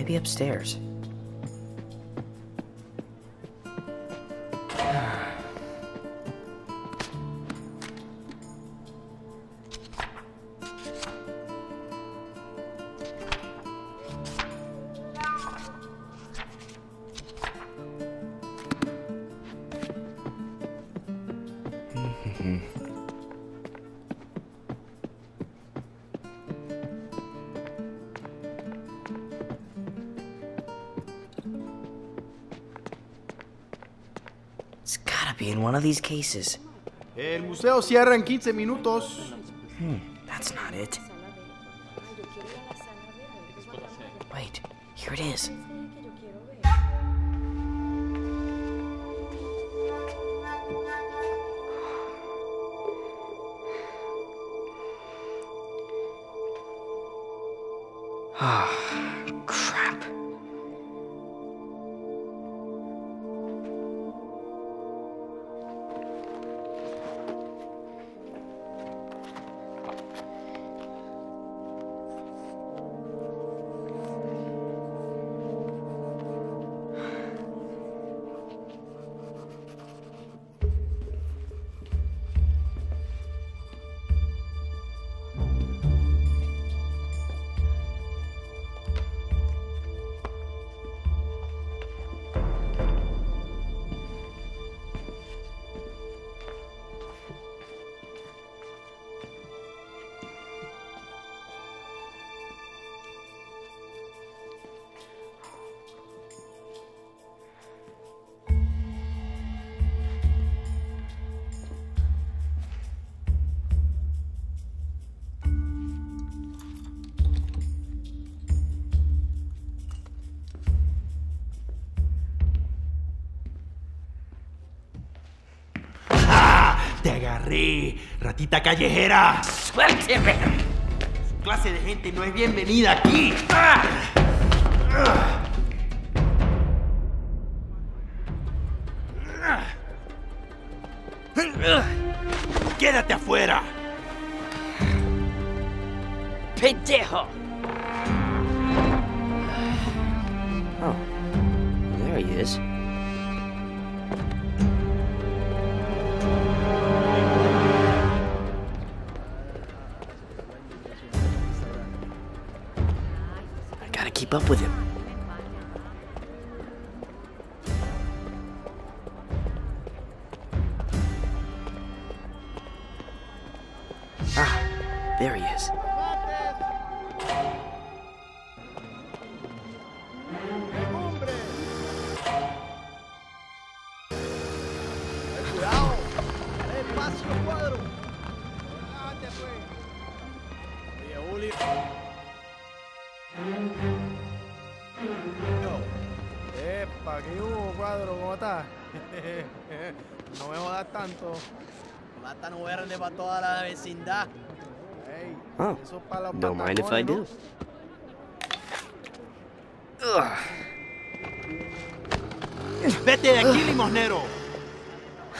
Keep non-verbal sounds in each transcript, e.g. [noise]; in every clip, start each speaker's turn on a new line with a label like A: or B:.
A: Maybe upstairs. It's gotta be in one of these cases.
B: El museo cierra en 15 minutos.
A: Hmm, That's not it.
C: sala B. Ay, yo quiero
B: agarré, ratita callejera.
A: Suélteme.
B: Su clase de gente no es bienvenida aquí. ¡Ah! Quédate afuera.
A: Pendejo. Oh, there he is. Keep up with him.
B: Epa, ¿qué hubo, cuadro? ¿Cómo estás? [laughs] no me jodas tanto.
D: Plátano verde para toda la vecindad.
B: Ey,
A: Oh,
B: eso es para los
A: Don't mind if I
B: patacones,
A: do.
B: ¿no? Vete de aquí, limosnero.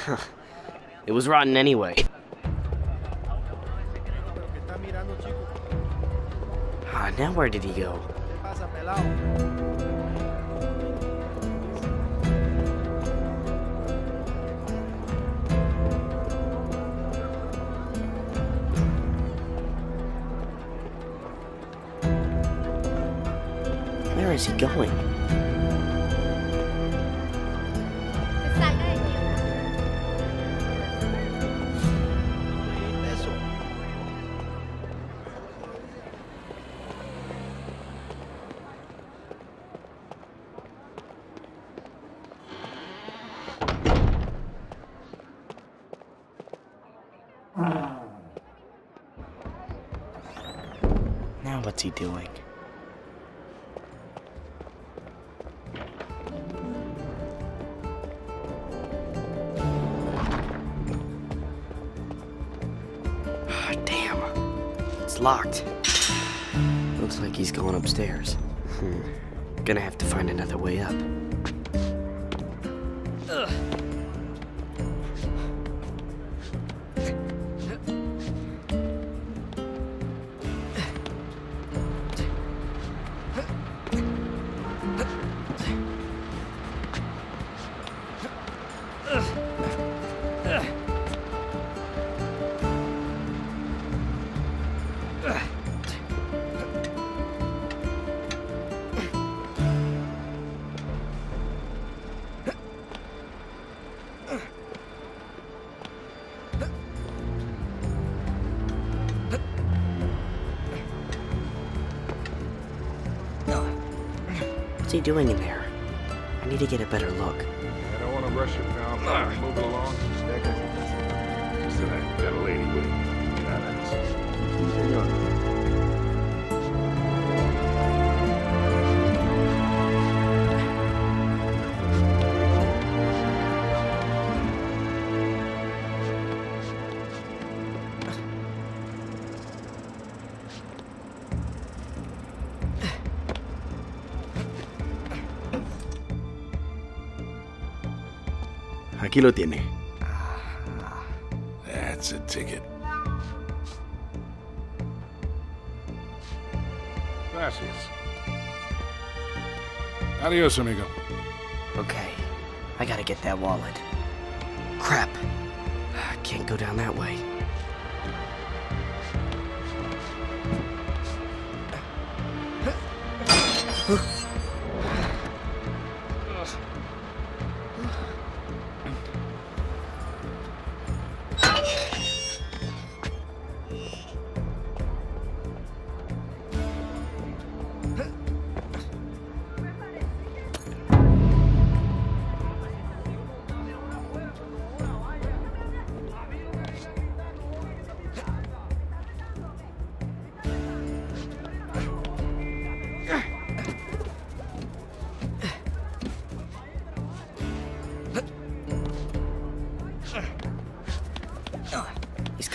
B: [laughs]
A: It was rotten anyway.
B: ¿Pero qué estás mirando, chico?
A: Ah, now where did he go? Where is he going? Now what's he doing? Ah, Damn. It's locked. Looks like he's going upstairs. Hmm. Gonna have to find another way up. What's he doing in there? I need to get a better look.
E: I don't want to rush it now. Move it along. Just that. Got lady with
F: Aquí lo tiene.
E: That's a ticket. Gracias. Adios, amigo.
A: Okay, I gotta get that wallet. Crap. I Can't go down that way. He's [laughs]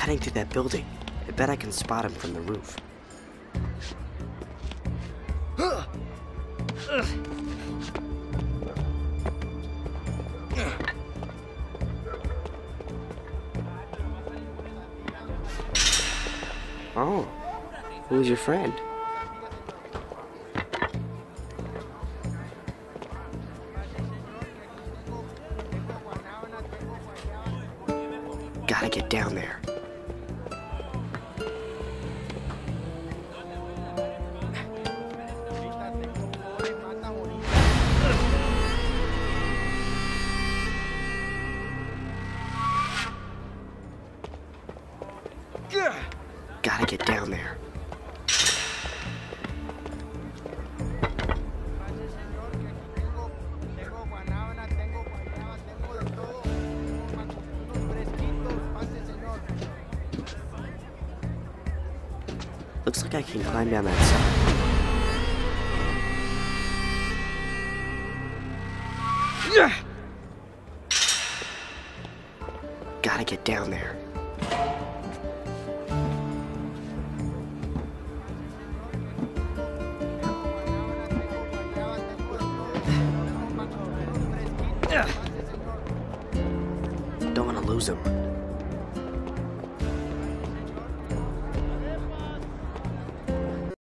A: cutting through that building. I bet I can spot him from the roof. Oh, who's your friend? I can climb down that side. Gotta get down there. Don't want to lose them.